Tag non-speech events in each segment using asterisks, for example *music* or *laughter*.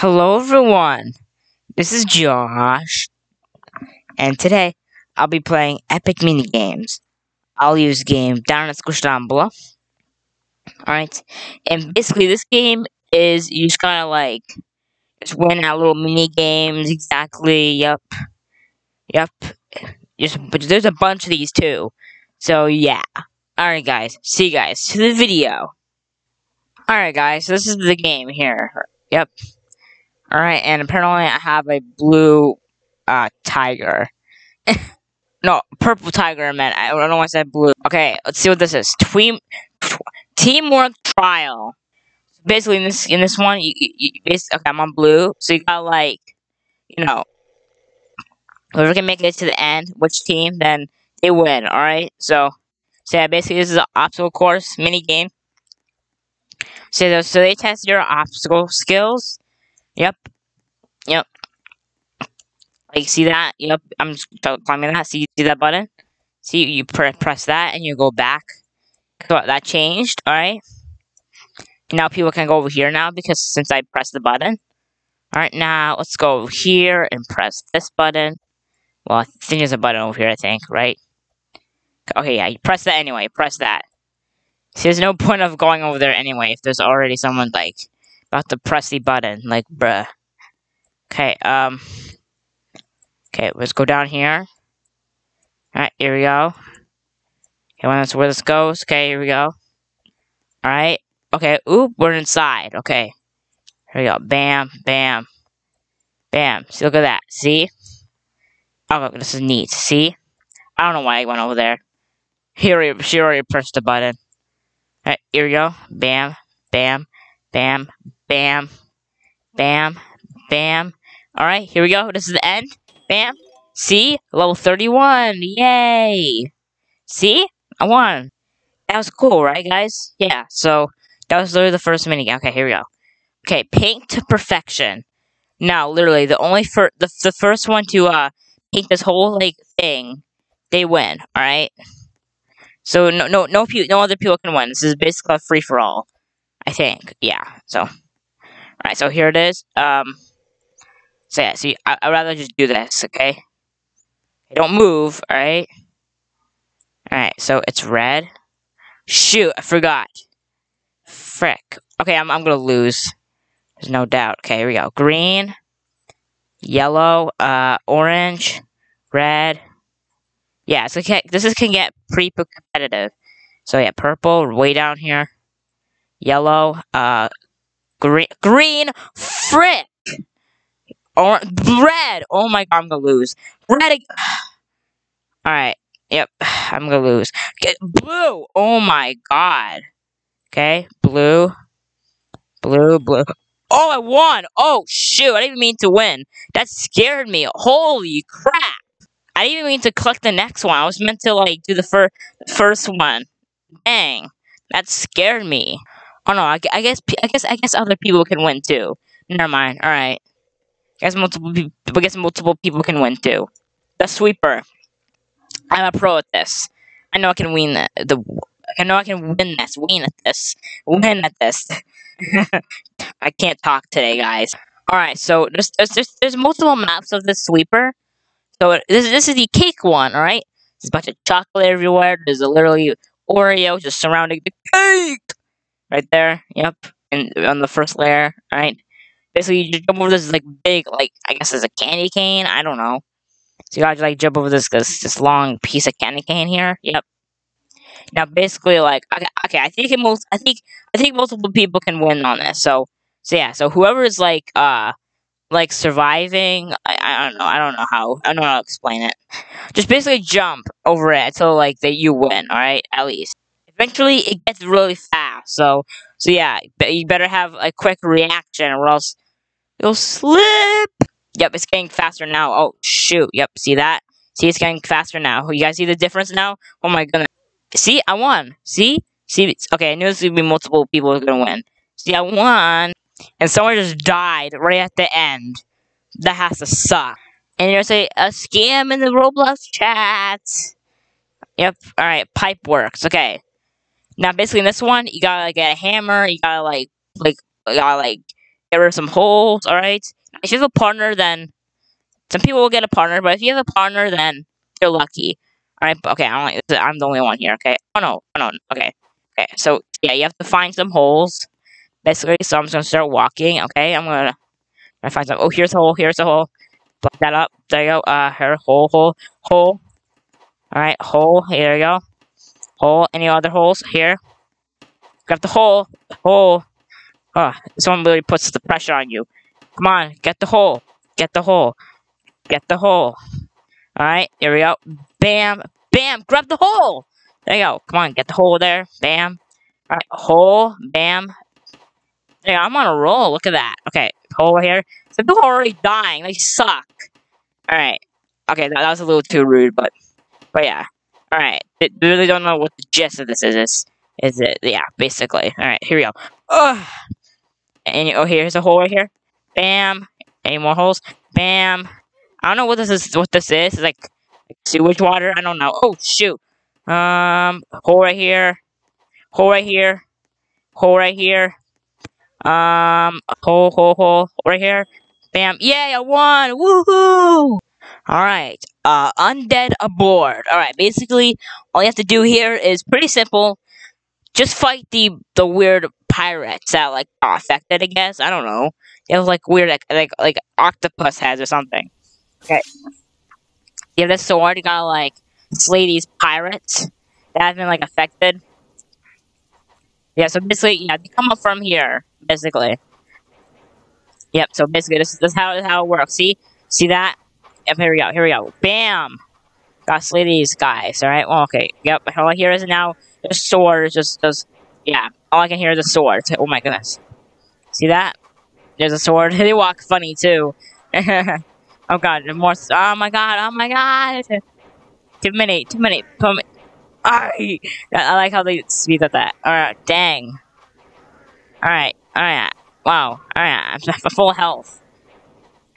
Hello everyone, this is Josh, and today I'll be playing epic mini games. I'll use game down at Squishamble. Alright, and basically this game is you just gotta like just win out little mini games exactly. Yep, yep. Just there's a bunch of these too. So yeah. Alright guys, see you guys to the video. Alright guys, this is the game here. Yep. Alright, and apparently I have a blue uh tiger. *laughs* no, purple tiger I meant. I don't know why I said blue. Okay, let's see what this is. Team teamwork trial. Basically in this in this one you, you, you okay, I'm on blue, so you got like you know whoever can make it to the end, which team, then they win, alright? So so yeah, basically this is an obstacle course mini game. So, so they test your obstacle skills. Yep. Yep. Like, see that? Yep. I'm just climbing that. See, see that button? See, you pre press that and you go back. So that changed, alright? Now people can go over here now because since I pressed the button. Alright, now let's go over here and press this button. Well, I think there's a button over here, I think, right? Okay, yeah, you press that anyway. Press that. See, there's no point of going over there anyway if there's already someone, like, about to press the button. Like, bruh. Okay, um... Okay, let's go down here. Alright, here we go. Okay, well, that's where this goes. Okay, here we go. Alright. Okay, oop, we're inside. Okay. Here we go. Bam, bam. Bam. See, look at that. See? Oh, this is neat. See? I don't know why I went over there. Here, she already pressed the button. Alright, here we go. Bam, bam, bam, bam, bam, bam. Alright, here we go. This is the end. Bam. See? Level 31. Yay! See? I won. That was cool, right, guys? Yeah, so that was literally the first minigame. Okay, here we go. Okay, paint to perfection. Now, literally, the only fir the, the first one to uh paint this whole like thing, they win. All right. So no, no, no, no other people can win. This is basically a free for all. I think. Yeah. So, all right. So here it is. Um. So yeah. See, I, I'd rather just do this. Okay. Don't move. All right. All right. So it's red. Shoot! I forgot. Frick. Okay, I'm I'm gonna lose. There's no doubt. Okay, here we go. Green, yellow, uh, orange, red, yeah, so this is, can get pretty competitive. So yeah, purple way down here, yellow, uh, green, green, frick, or red. Oh my god, I'm gonna lose. Red. *sighs* All right. Yep, *sighs* I'm gonna lose. Blue. Oh my god. Okay, blue, blue, blue. Oh, I won! Oh, shoot, I didn't mean to win. That scared me. Holy crap! I didn't even mean to click the next one. I was meant to like do the fir first one. Dang, that scared me. Oh no, I, I guess I guess I guess other people can win too. Never mind. All right. I guess multiple people. I guess multiple people can win too. The sweeper. I'm a pro at this. I know I can win the. the I know I can win this. Win at this. Win at this. *laughs* I can't talk today, guys. All right. So there's there's there's multiple maps of the sweeper. So this this is the cake one, all right? There's a bunch of chocolate everywhere. There's a literally Oreo just surrounding the cake right there. Yep, and on the first layer, right? Basically, you just jump over this like big, like I guess it's a candy cane. I don't know. So you gotta like jump over this this this long piece of candy cane here. Yep. Now basically, like okay, okay, I think most I think I think multiple people can win on this. So so yeah, so whoever is like uh like surviving. I, I don't know. I don't know how. I don't know how to explain it. Just basically jump over it until like that you win. All right, at least. Eventually, it gets really fast. So so yeah, you better have a quick reaction, or else you'll slip. Yep, it's getting faster now. Oh shoot. Yep, see that? See, it's getting faster now. You guys see the difference now? Oh my goodness. See, I won. See? See, okay, I knew this would be multiple people gonna win. See, I won and someone just died right at the end. That has to suck. And there's a, a scam in the Roblox chat. Yep, alright, pipe works. Okay. Now, basically, in this one, you gotta like, get a hammer, you gotta, like, like, you gotta, like, get rid of some holes. All right. If you have a partner, then some people will get a partner, but if you have a partner, then you're lucky. All right. Okay. I'm like I'm the only one here. Okay. Oh no. Oh no. Okay. Okay. So yeah, you have to find some holes. Basically, so I'm just gonna start walking. Okay. I'm gonna, gonna find some. Oh, here's a hole. Here's a hole. Block that up. There you go. Uh, here, hole, hole, hole. All right, hole. Here you go. Hole. Any other holes? Here. Grab the hole. Hole. Oh, someone really puts the pressure on you. Come on, get the hole. Get the hole. Get the hole. Alright, here we go. Bam. Bam. Grab the hole. There you go. Come on, get the hole there. Bam. Alright, hole. Bam. Yeah, I'm on a roll. Look at that. Okay, hole here. Some people are already dying. They suck. Alright. Okay, that, that was a little too rude, but but yeah. Alright. Really don't know what the gist of this is. Is, is it? Yeah, basically. Alright, here we go. Ugh. And oh, here's a hole right here. Bam. Any more holes? Bam. I don't know what this is. What this is? It's like, like sewage water. I don't know. Oh shoot. Um, hole right here. Hole right here. Hole right here. Um, hole, hole, hole, right here. Bam. Yay, I won! Woohoo! Alright, uh, undead aboard. Alright, basically, all you have to do here is pretty simple. Just fight the the weird pirates that, like, are affected, I guess. I don't know. It was, like, weird, like, like, like octopus has or something. Okay. You have this sword, you gotta, like, slay these pirates that have been, like, affected. Yeah, so basically, yeah, they come up from here, basically. Yep, so basically, this, this is how, this is how it works. See? See that? Yep, here we go, here we go. Bam! Gotta slay these guys, alright? Well, okay, yep, all I hear is now the sword is just, just, yeah, all I can hear is a sword. Oh my goodness. See that? There's a sword. *laughs* they walk funny, too. *laughs* oh god, more, oh my god, oh my god! Too many, too many, too many. I, I like how they speak at that. Alright, dang. Alright, alright. Wow, alright, I'm *laughs* full health.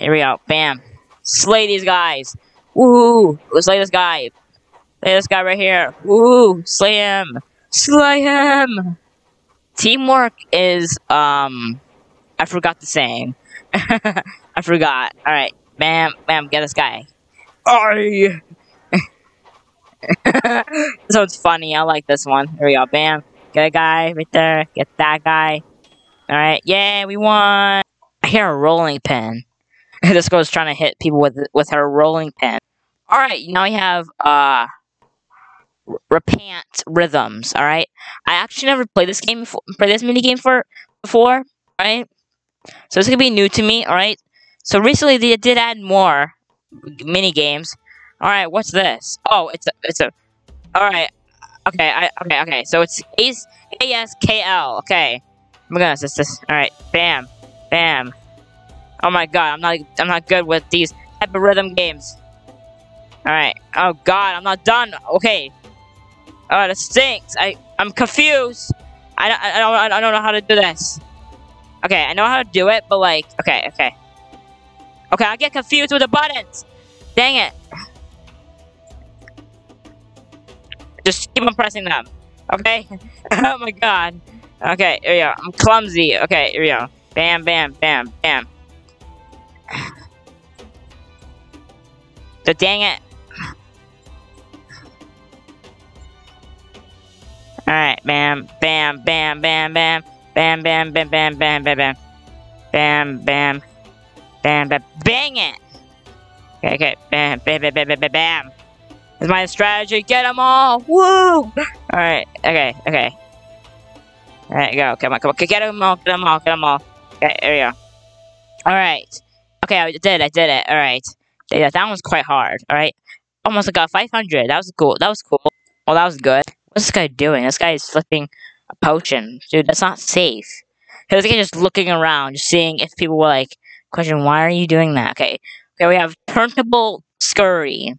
Here we go, bam. Slay these guys. Woohoo! Slay this guy. Slay this guy right here. Woohoo! Slay him. Slay him! Teamwork is, um, I forgot the saying. *laughs* I forgot. Alright, bam, bam, get this guy. I this one's funny. I like this one. Here we go. Bam. Get a guy right there. Get that guy. Alright. Yeah, we won. I hear a rolling pin. *laughs* this girl's trying to hit people with with her rolling pin. Alright, now we have, uh... Repant Rhythms, alright? I actually never played this game, for, play this mini game for before, right? So this is gonna be new to me, alright? So recently they did add more mini games. All right, what's this? Oh, it's a, it's a. All right, okay, I okay, okay. So it's A S K L. Okay, oh my goodness, it's this. All right, bam, bam. Oh my god, I'm not I'm not good with these type of rhythm games. All right. Oh god, I'm not done. Okay. Oh, this stinks. I I'm confused. I don't I don't I don't know how to do this. Okay, I know how to do it, but like, okay, okay. Okay, I get confused with the buttons. Dang it. Just keep on pressing them. Okay? *laughs* oh my god. Okay, here we go. I'm clumsy. Okay, here we go. Bam, bam, bam, bam. So dang it. Alright, bam, bam, bam, bam, bam. Bam, bam, bam, bam, bam, bam, bam. Bam, bam. Bam, bam. Bang it! Okay, okay. Bam, bam, bam, bam, bam, bam. Is my strategy. Get them all. Woo! Alright, okay, okay. Alright, go. Come on, come on. Get them all, get them all, get them all. Okay, there we go. Alright. Okay, I did it. I did it. Alright. Yeah, that one's quite hard. Alright. Almost got 500. That was cool. That was cool. Well, that was good. What's this guy doing? This guy is flipping a potion. Dude, that's not safe. He was like just looking around, just seeing if people were like, question, why are you doing that? Okay. Okay, we have Turntable Scurry.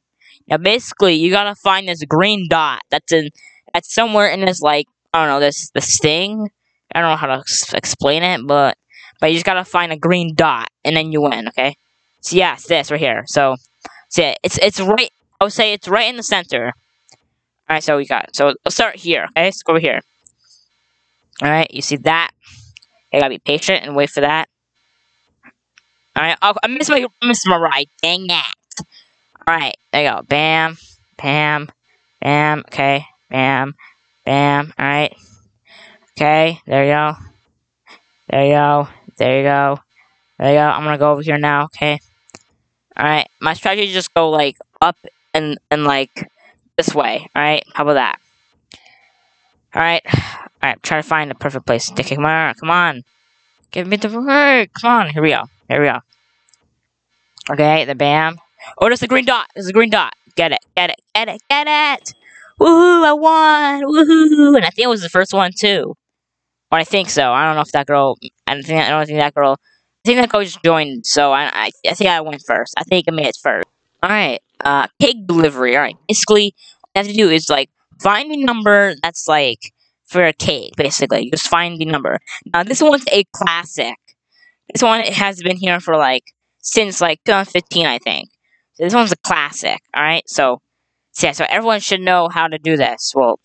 Now, basically, you gotta find this green dot that's in that's somewhere in this like I don't know this this thing. I don't know how to explain it, but but you just gotta find a green dot and then you win. Okay. So yeah, it's this right here. So, so yeah, it's it's right. I would say it's right in the center. All right, so we got. So let's start here. Okay, let's go over here. All right, you see that? You gotta be patient and wait for that. Alright, oh, I missed my, I missed my right. Dang it. Alright, there you go. Bam, bam, bam, okay, bam, bam, alright. Okay, there you go. There you go. There you go. There you go. I'm gonna go over here now, okay? Alright, my strategy is just go, like, up and, and like, this way, alright? How about that? Alright. Alright, try to find the perfect place. Okay, come on, come on. Give me the word. Come on, here we go. Here we go. Okay, the bam. Oh, there's the green dot. There's the green dot. Get it, get it, get it, get it. Woohoo, I won. Woohoo. And I think it was the first one, too. Or I think so. I don't know if that girl, I don't think, I don't think that girl, I think that girl just joined, so I, I, I think I went first. I think I made it first. Alright, uh, cake delivery. Alright, basically, what you have to do is, like, find the number that's, like, for a cake, basically. Just find the number. Now, this one's a classic. This one has been here for, like, since, like, 2015, I think. So this one's a classic, alright? So, so, yeah, so everyone should know how to do this. Well,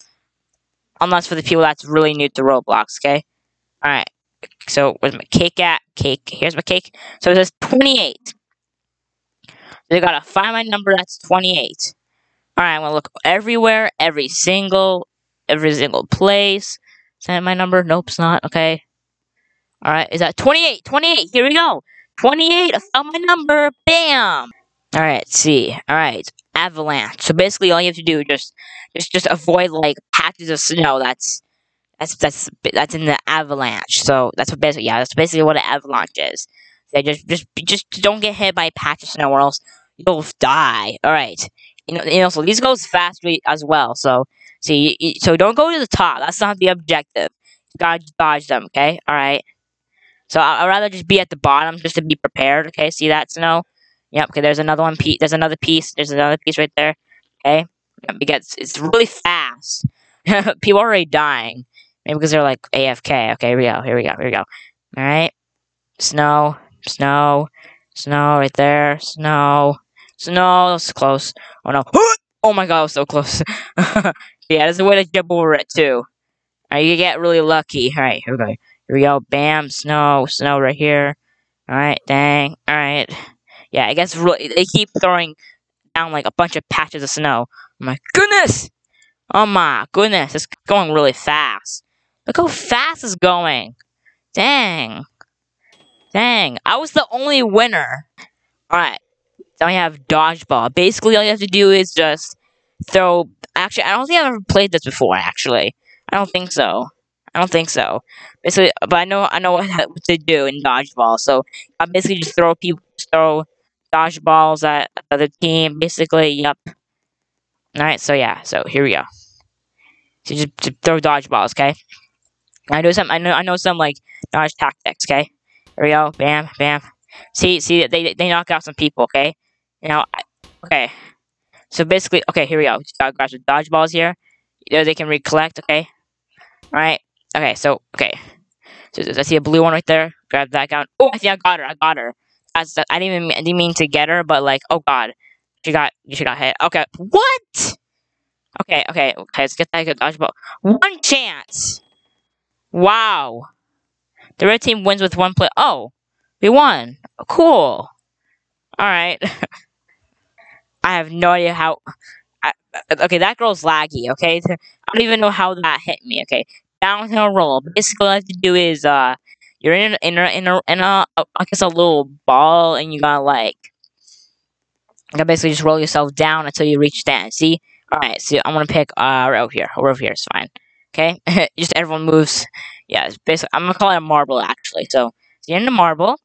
unless for the people that's really new to Roblox, okay? Alright, so where's my cake at? Cake, here's my cake. So it says 28. So you gotta find my number that's 28. Alright, I'm gonna look everywhere, every single, every single place. Is that my number? Nope, it's not. Okay. Alright, is that 28? 28, here we go. 28, I found my number. Bam! Alright, see. Alright, avalanche. So basically all you have to do is just just just avoid like patches of snow that's that's that's that's in the avalanche. So that's what basically yeah, that's basically what an avalanche is. So just just just don't get hit by a patch of snow or else you'll die. Alright. You know, you know, so these goes fast as well. So see, so don't go to the top. That's not the objective. You gotta dodge them. Okay. All right. So I'd rather just be at the bottom just to be prepared. Okay. See that snow? Yep. Okay. There's another one. Piece. There's another piece. There's another piece right there. Okay. Yep, because it's really fast. *laughs* People are already dying. Maybe because they're like AFK. Okay. Here we go. Here we go. Here we go. All right. Snow. Snow. Snow right there. Snow. Snow. That's close. Oh no. *gasps* Oh my god, I was so close. *laughs* yeah, there's a way to jump over it too. You get really lucky. Alright, here we go. Here we go. Bam, snow, snow right here. Alright, dang. Alright. Yeah, I guess really, they keep throwing down like a bunch of patches of snow. Oh my goodness! Oh my goodness, it's going really fast. Look how fast it's going. Dang. Dang, I was the only winner. Alright, then we have dodgeball. Basically, all you have to do is just throw. Actually, I don't think I've ever played this before. Actually, I don't think so. I don't think so. Basically, but I know I know what, what *laughs* to do in dodgeball. So I basically just throw people, throw dodgeballs at the team. Basically, yep. All right. So yeah. So here we go. So just, just throw dodgeballs. Okay. I know some. I know. I know some like dodge tactics. Okay. Here we go. Bam. Bam. See. See. They they knock out some people. Okay. You know, okay. So basically, okay, here we go. Got grab some dodgeballs here. You know, they can recollect, okay? Alright. Okay, so, okay. So, I see a blue one right there. Grab that gun. Oh, I think I got her. I got her. I didn't even I didn't mean to get her, but like, oh god. She got, she got hit. Okay. What? Okay, okay, okay, let's get that good dodgeball. One chance! Wow. The red team wins with one play. Oh, we won. Cool. Alright. *laughs* I have no idea how. I, okay, that girl's laggy. Okay, I don't even know how that hit me. Okay, downhill roll. Basically, all you have to do is uh, you're in in a, in a, in a I guess a little ball, and you gotta like, you gotta basically just roll yourself down until you reach end. See? All right. So I'm gonna pick uh right over here. Over here is fine. Okay, *laughs* just everyone moves. Yeah, it's basically I'm gonna call it a marble actually. So, so you're in the marble.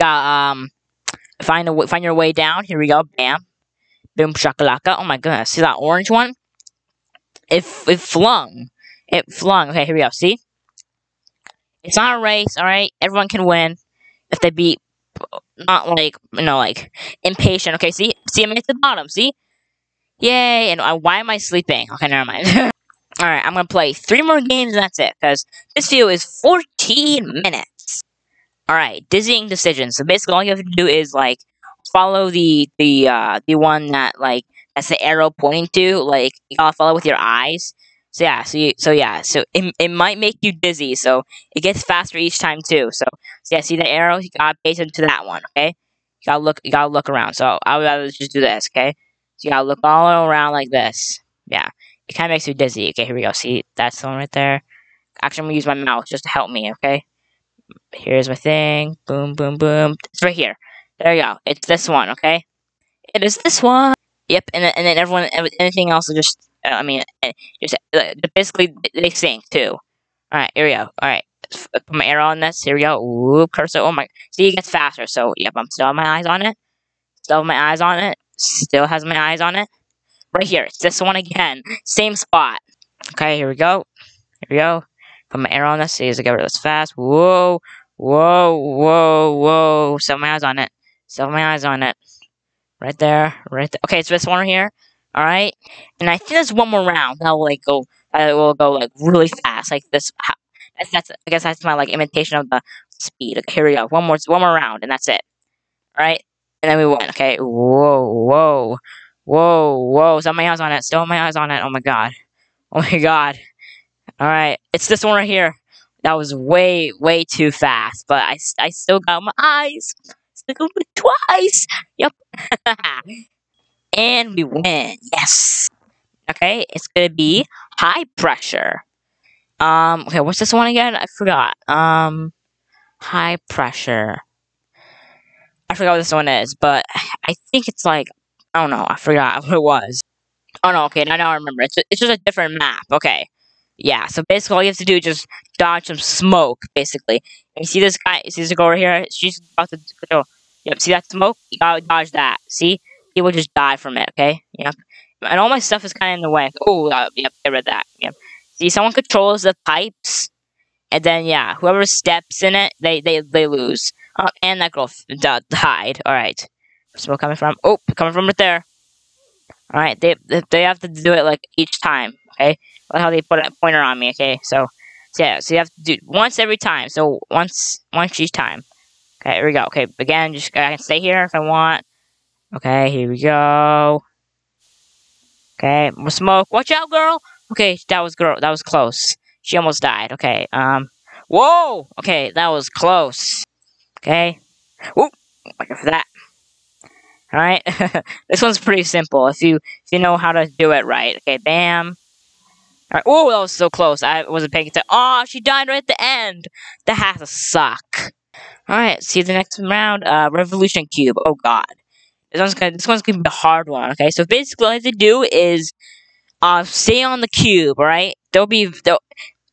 Got um Find a find your way down. Here we go. Bam. Boom shakalaka. Oh my goodness. See that orange one? It it flung. It flung. Okay, here we go. See? It's not a race, alright? Everyone can win. If they beat not like you know like impatient. Okay, see? See I'm at the bottom, see? Yay, and uh, why am I sleeping? Okay, never mind. *laughs* Alright, I'm gonna play three more games and that's it, because this video is 14 minutes. Alright, dizzying decisions. So basically all you have to do is like follow the the uh the one that like that's the arrow pointing to, like you gotta follow with your eyes. So yeah, so you, so yeah, so it, it might make you dizzy, so it gets faster each time too. So, so yeah, see the arrow? You gotta pay attention to that one, okay? You gotta look you gotta look around. So I would rather just do this, okay? So you gotta look all around like this. Yeah. It kinda makes you dizzy. Okay, here we go. See that's the one right there. Actually I'm gonna use my mouse just to help me, okay? Here's my thing. Boom, boom, boom. It's right here. There you go. It's this one, okay? It is this one. Yep, and then, and then everyone, anything else will just I mean, eh, just uh, basically they sink too. All right, here we go. All right, put my arrow on this. Here we go. Whoop, cursor. Oh my! See, it gets faster. So yep, I'm still have my eyes on it. Still have my eyes on it. Still has my eyes on it. Right here. It's this one again. Same spot. Okay, here we go. Here we go. Put my arrow on this. See, as I get rid of this fast. Whoa, whoa, whoa, whoa. Still have my eyes on it. Still have my eyes on it. Right there. Right there. Okay, so this one right here. All right, and I think there's one more round that will like go. That will go like really fast, like this. That's, that's I guess that's my like imitation of the speed. Okay, here we go. One more, one more round, and that's it. All right, and then we win. Okay. Whoa, whoa, whoa, whoa. Still my eyes on it. Still my eyes on it. Oh my god. Oh my god. All right, it's this one right here. That was way, way too fast, but I, I still got my eyes. Still got twice. Yep. *laughs* And we win. Yes. Okay, it's gonna be high pressure. Um, okay, what's this one again? I forgot. Um, high pressure. I forgot what this one is, but I think it's like, I don't know, I forgot *laughs* what it was. Oh no, okay, now, I remember. It's, it's just a different map. Okay. Yeah, so basically all you have to do is just dodge some smoke, basically. And you see this guy, you see this girl over here? She's about to go. Yep, see that smoke? You gotta dodge that. See? Will just die from it, okay? Yep. And all my stuff is kind of in the way. Oh, uh, yep, I read that. Yep. See, someone controls the pipes, and then, yeah, whoever steps in it, they, they, they lose. Oh, and that girl died. Alright. Smoke coming from? Oh, coming from right there. Alright, they, they have to do it, like, each time, okay? Like how they put a pointer on me, okay? So, so, yeah, so you have to do once every time. So, once, once each time. Okay, here we go. Okay, again, just I can stay here if I want. Okay, here we go. Okay, more smoke. Watch out, girl! Okay, that was girl. That was close. She almost died. Okay, um. Whoa! Okay, that was close. Okay. Whoop! Out for that. Alright? *laughs* this one's pretty simple if you if you know how to do it right. Okay, bam. Alright. Oh, that was so close. I wasn't paying attention. Oh, she died right at the end. That has to suck. Alright, see you the next round. Uh, Revolution Cube. Oh, God. This one's gonna this one's gonna be a hard one. Okay, so basically all you have to do is uh stay on the cube. All right, there'll be there'll,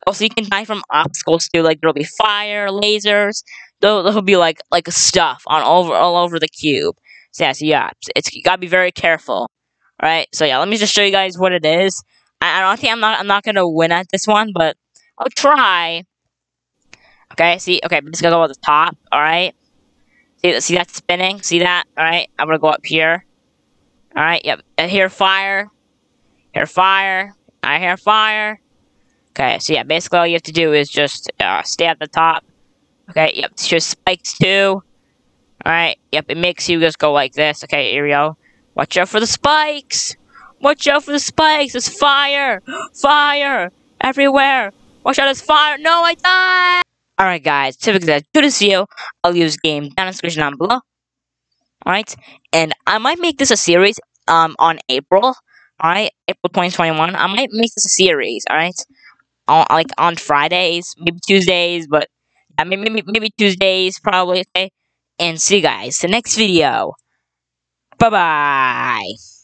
also you can die from obstacles too. Like there'll be fire, lasers. There'll, there'll be like like stuff on over all over the cube. So yeah, so yeah, it's you gotta be very careful. All right, so yeah, let me just show you guys what it is. I, I don't think I'm not I'm not gonna win at this one, but I'll try. Okay, see, okay, I'm just gonna the top. All right. See, see that spinning? See that? Alright, I'm gonna go up here. Alright, yep. I hear fire. Hear fire. I hear fire. Okay, so yeah, basically all you have to do is just uh, stay at the top. Okay, yep, it's just spikes too. Alright, yep, it makes you just go like this. Okay, here we go. Watch out for the spikes! Watch out for the spikes! There's fire! *gasps* Fire! Everywhere! Watch out, there's fire! No, I died! Alright guys, typically that's good to see you. I'll use game down in the description down below. Alright, and I might make this a series um on April. Alright, April 2021. I might make this a series, alright? Like on Fridays, maybe Tuesdays, but I mean maybe maybe Tuesdays probably, okay? And see you guys the next video. Bye bye.